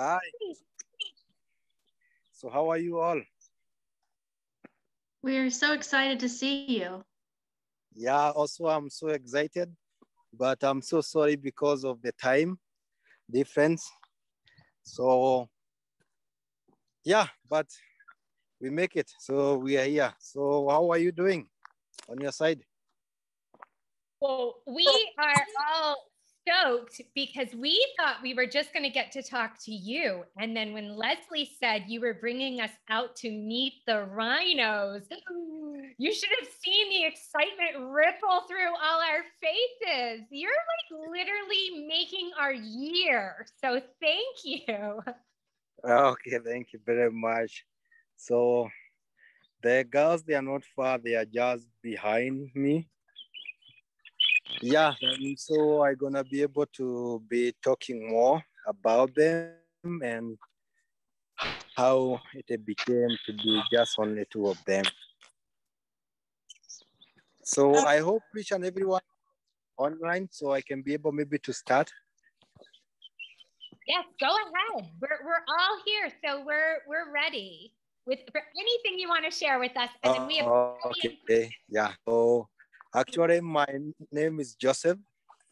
Hi. So how are you all? We're so excited to see you. Yeah, also I'm so excited, but I'm so sorry because of the time difference. So yeah, but we make it. So we are here. So how are you doing on your side? Well, we are all stoked because we thought we were just going to get to talk to you. And then when Leslie said you were bringing us out to meet the rhinos, you should have seen the excitement ripple through all our faces. You're like literally making our year. So thank you. Okay, thank you very much. So the girls, they are not far, they are just behind me. Yeah, and so I'm gonna be able to be talking more about them and how it became to be just only two of them. So uh, I hope each and everyone online so I can be able maybe to start. Yes, go ahead. We're, we're all here, so we're we're ready with for anything you want to share with us. And then we have Oh, okay, yeah. So actually, my name is Joseph,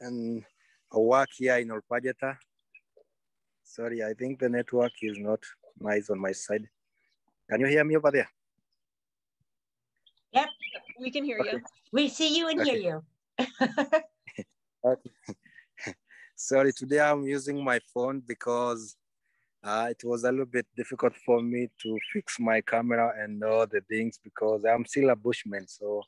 and I work here in Ol Pejeta. Sorry, I think the network is not nice on my side. Can you hear me over there? Yep, we can hear you. We see you and hear you. Okay. Sorry, today I'm using my phone because uh, it was a little bit difficult for me to fix my camera and all the things because I'm still a bushman. So,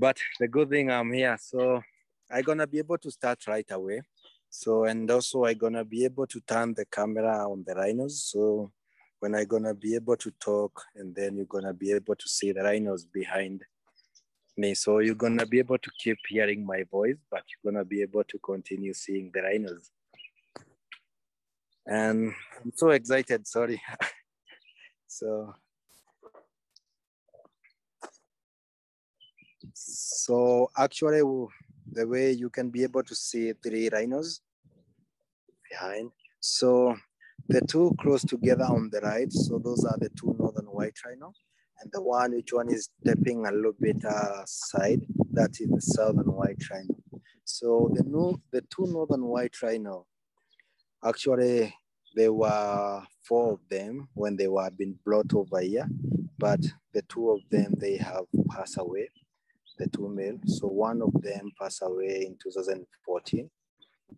but the good thing I'm here. So I'm gonna be able to start right away. So, and also I'm gonna be able to turn the camera on the rhinos. So when I'm gonna be able to talk and then you're gonna be able to see the rhinos behind me. So you're gonna be able to keep hearing my voice, but you're gonna be able to continue seeing the rhinos. And I'm so excited, sorry. so so actually the way you can be able to see three rhinos behind. So the two close together on the right, so those are the two northern white rhino and the one which one is stepping a little bit uh, side that is the southern white rhino so the no, the two northern white rhino actually there were four of them when they were being brought over here but the two of them they have passed away the two male so one of them passed away in 2014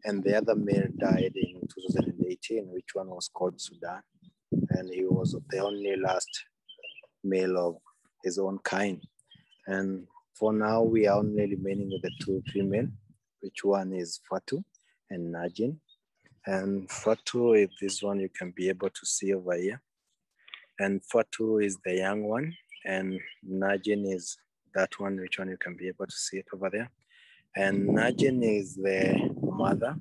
and the other male died in 2018 which one was called sudan and he was the only last male of his own kind. And for now, we are only remaining with the two female, which one is Fatu and Najin. And Fatu is this one you can be able to see over here. And Fatu is the young one, and Najin is that one, which one you can be able to see it over there. And Najin is the mother.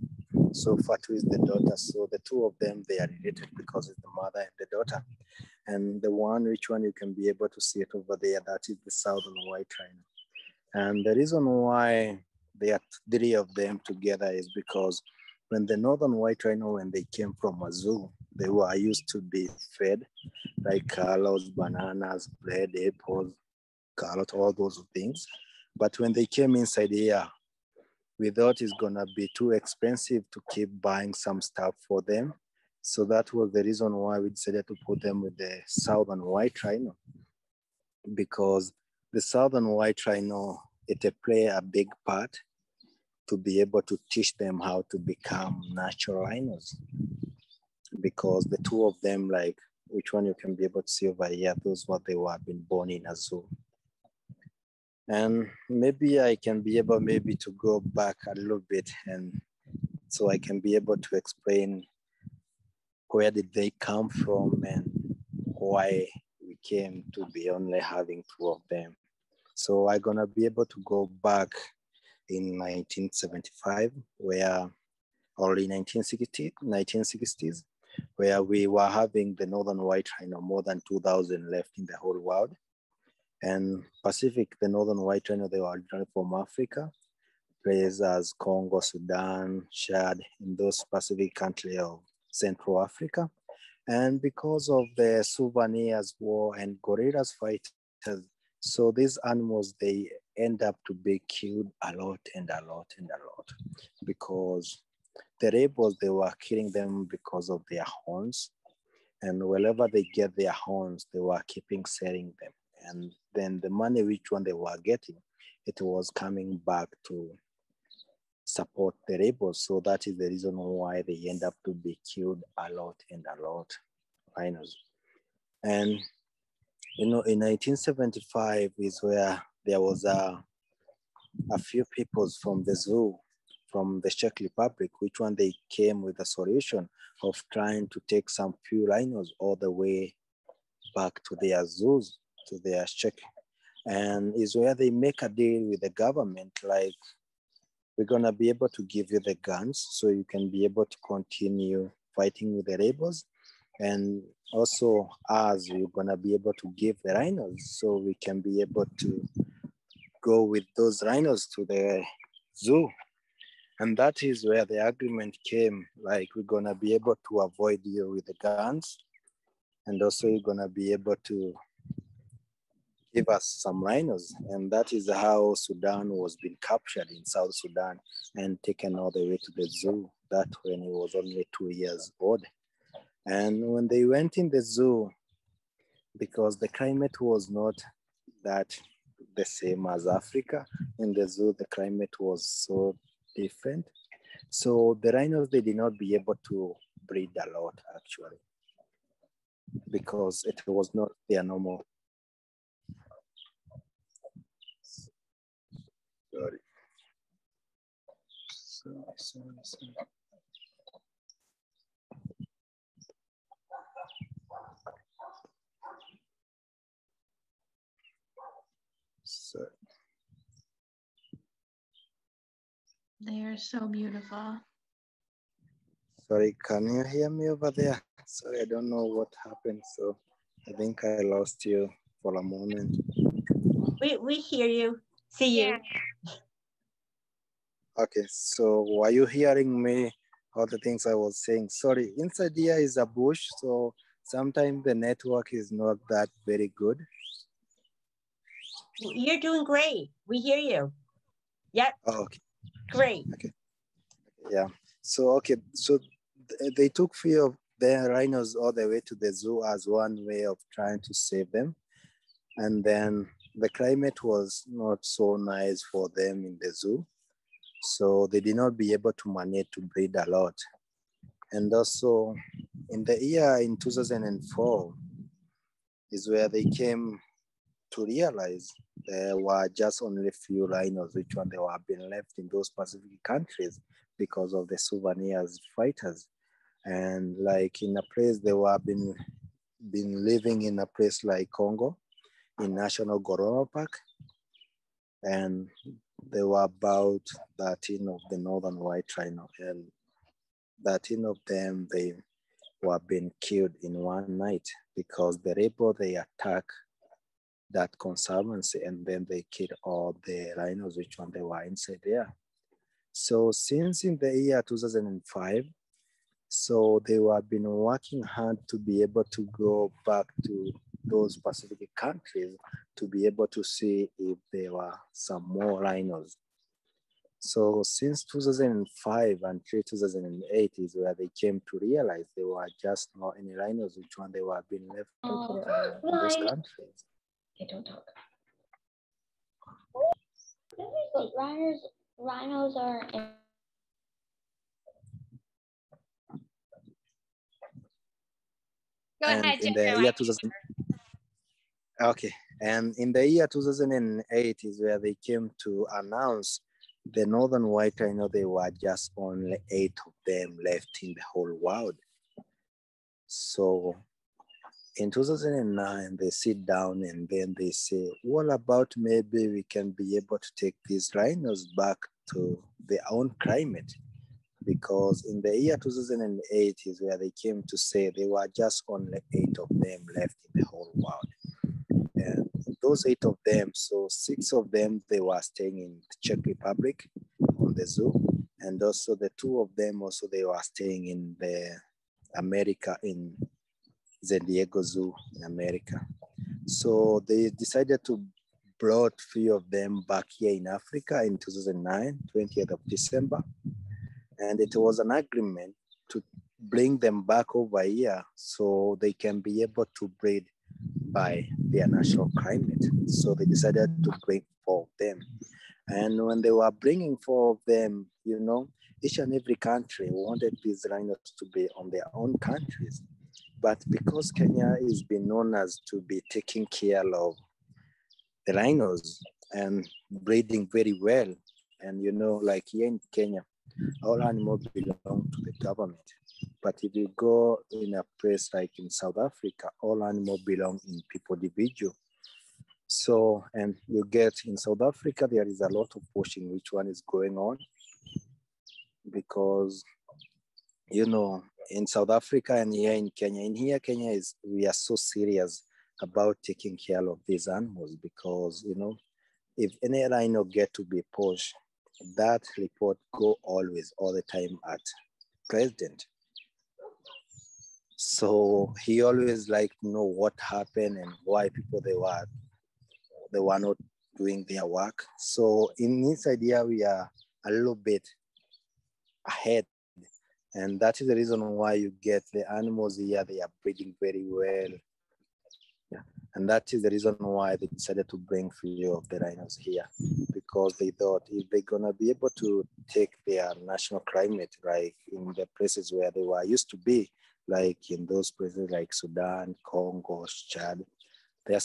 So Fatu is the daughter. So the two of them, they are related because it's the mother and the daughter and the one which one you can be able to see it over there that is the southern white rhino and the reason why there are three of them together is because when the northern white rhino when they came from a zoo they were used to be fed like uh, carrots bananas bread apples carrot all those things but when they came inside here we thought it's gonna be too expensive to keep buying some stuff for them so that was the reason why we decided to put them with the southern white rhino, because the southern white rhino it play a big part to be able to teach them how to become natural rhinos. Because the two of them, like which one you can be able to see over here, those what they were been born in a zoo. And maybe I can be able maybe to go back a little bit and so I can be able to explain where did they come from and why we came to be only having two of them. So I'm gonna be able to go back in 1975, where early 1960, 1960s, where we were having the northern white rhino, more than 2,000 left in the whole world. And Pacific, the northern white rhino, they were originally from Africa, places as Congo, Sudan, Chad, in those Pacific countries of Central Africa. And because of the souvenirs war and guerrillas fighters, so these animals, they end up to be killed a lot and a lot and a lot because the rebels, they were killing them because of their horns. And wherever they get their horns, they were keeping selling them. And then the money which one they were getting, it was coming back to support the rebels. So that is the reason why they end up to be killed a lot and a lot, rhinos. And you know, in 1975 is where there was a, a few peoples from the zoo, from the Czech Republic, which one they came with a solution of trying to take some few rhinos all the way back to their zoos, to their Czech. And is where they make a deal with the government, like we're gonna be able to give you the guns so you can be able to continue fighting with the rebels. And also us, we're gonna be able to give the rhinos so we can be able to go with those rhinos to the zoo. And that is where the agreement came, like we're gonna be able to avoid you with the guns. And also you're gonna be able to give us some rhinos. And that is how Sudan was being captured in South Sudan and taken all the way to the zoo. That when he was only two years old. And when they went in the zoo, because the climate was not that the same as Africa, in the zoo, the climate was so different. So the rhinos, they did not be able to breed a lot actually, because it was not their normal Sorry. Sorry. They are so beautiful. Sorry, can you hear me over there? Sorry, I don't know what happened. So I think I lost you for a moment. We, we hear you, see you. Yeah. Okay, so were you hearing me? All the things I was saying. Sorry, inside here is a bush, so sometimes the network is not that very good. You're doing great. We hear you. Yep, Oh, okay, great. Okay. yeah. So okay, so th- they took few of the rhinos all the way to the zoo as one way of trying to save them, and then the climate was not so nice for them in the zoo, so they did not be able to manage to breed a lot. And also, in the year in 2004 is where they came to realize there were just only a few rhinos, which one they were being left in those Pacific countries because of the souvenirs fighters. And like in a place they were been been living in a place like Congo, in National Gorilla Park, and there were about 13 of the northern white rhino, and 13 of them they were being killed in one night because the rebel they attack that conservancy and then they killed all the rhinos which one they were inside there. So since in the year 2005, so they were been working hard to be able to go back to those Pacific countries to be able to see if there were some more rhinos. So since 2005 until 2008 is where they came to realize there were just not any rhinos, which one they were being left Oh, in those countries. Okay, don't talk. But rhinos, rhinos are. in- Go and ahead, in the year 2000 okay and in the year 2008 is where they came to announce the northern white rhino there were just only eight of them left in the whole world so in 2009 they sit down and then they say what about maybe we can be able to take these rhinos back to their own climate because in the year 2008 is where they came to say there were just only eight of them left in the whole world. And those eight of them, so six of them, they were staying in the Czech Republic on the zoo. And also the two of them also, they were staying in the America in San Diego Zoo in America. So they decided to brought three of them back here in Africa in 2009, 20th of December. And it was an agreement to bring them back over here so they can be able to breed by their natural climate. So they decided to bring four of them. And when they were bringing four of them, you know, each and every country wanted these rhinos to be on their own countries. But because Kenya is been known as to be taking care of the rhinos and breeding very well, and you know, like here in Kenya, all animals belong to the government. But if you go in a place like in South Africa, all animals belong in people individual. So, and you get in South Africa, there is a lot of pushing which one is going on because, you know, in South Africa and here in Kenya, in here, Kenya is, we are so serious about taking care of these animals because, you know, if any rhino get to be pushed, that report go always all the time at president. So he always like to know what happened and why people they were they were not doing their work. So in this idea, we are a little bit ahead. And that is the reason why you get the animals here, they are breeding very well. Yeah. And that is the reason why they decided to bring few of the rhinos here because they thought if they're gonna be able to take their national climate, like in the places where they were used to be, like in those places like Sudan, Congo, Chad, they're